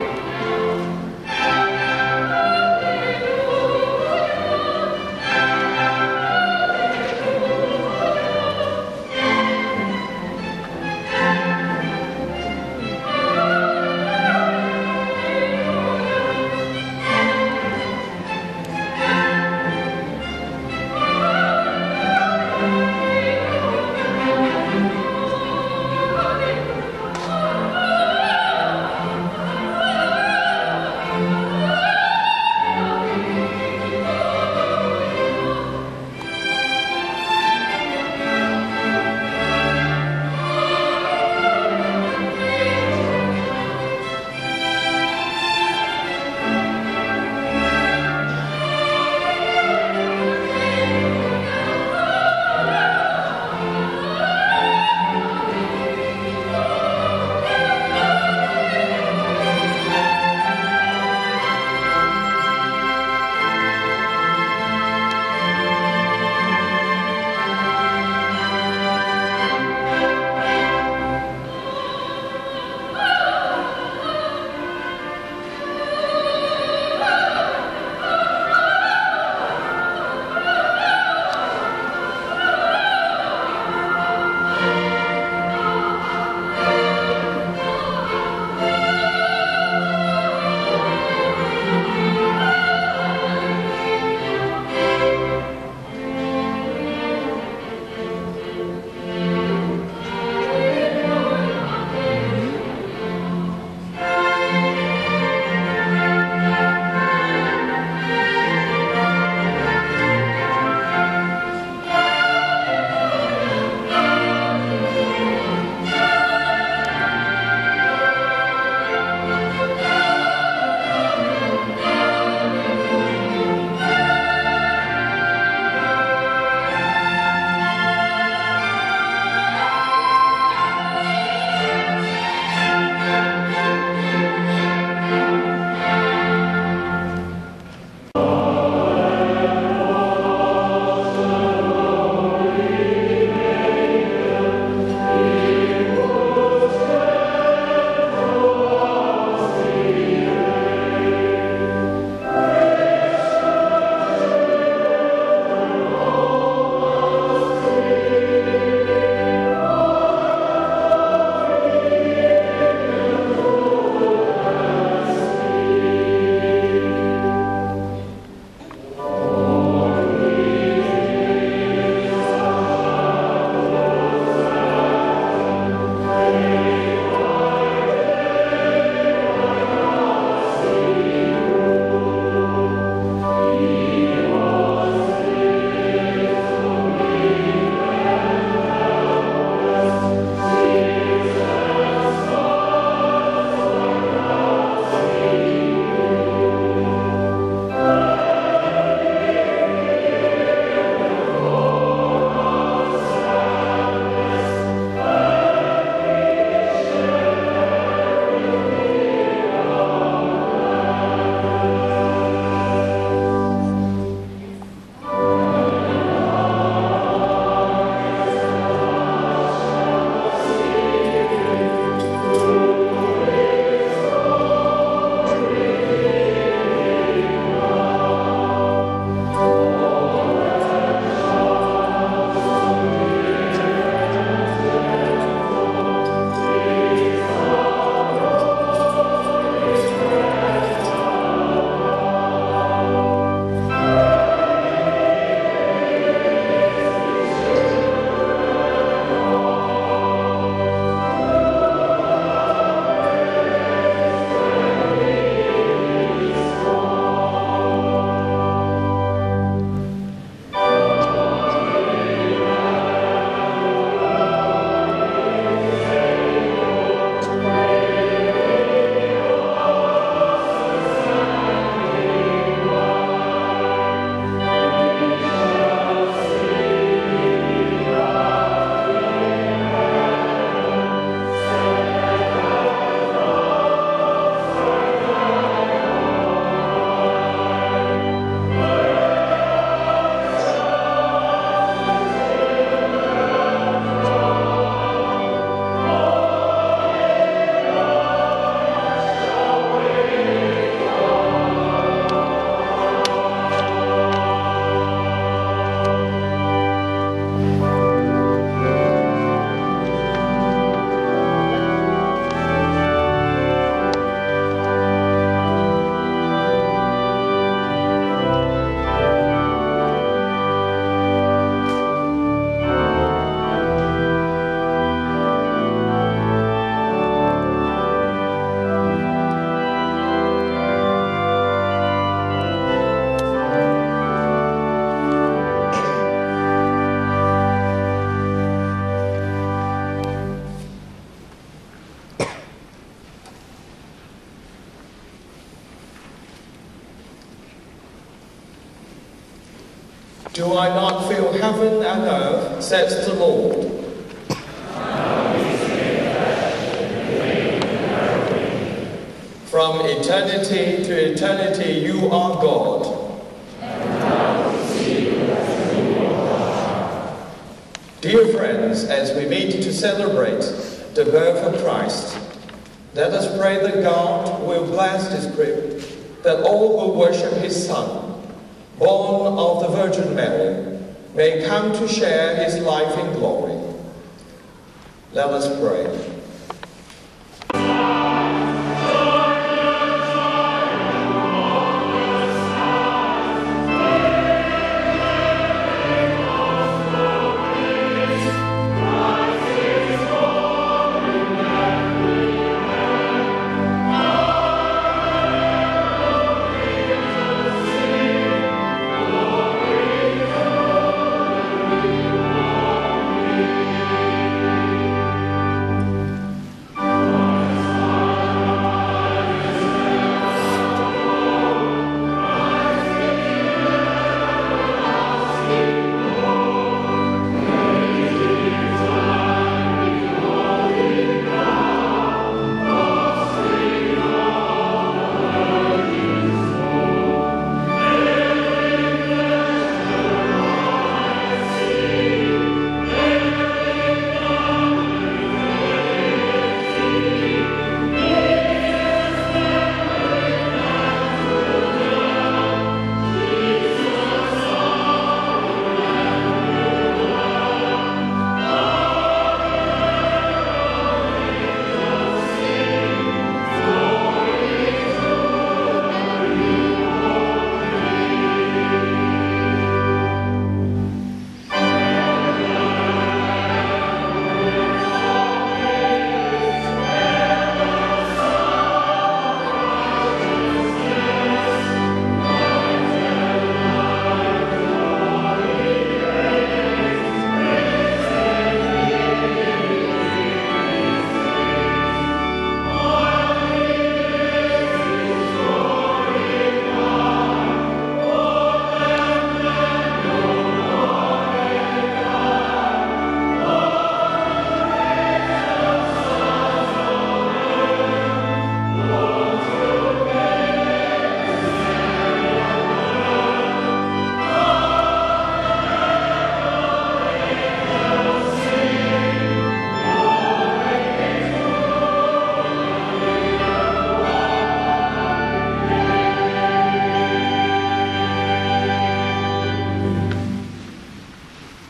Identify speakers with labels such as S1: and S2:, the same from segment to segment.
S1: Amen. Do I not feel heaven and earth, says the Lord? From eternity to eternity, you are God. Dear friends, as we meet to celebrate the birth of Christ, let us pray that God will bless this trip, that all who worship his Son, born of the Virgin Mary, may come to share his life in glory. Let us pray.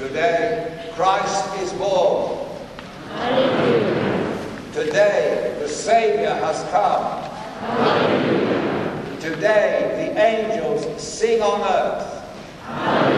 S2: Today, Christ is born. Hallelujah. Today, the Savior has come. Hallelujah. Today, the angels sing on earth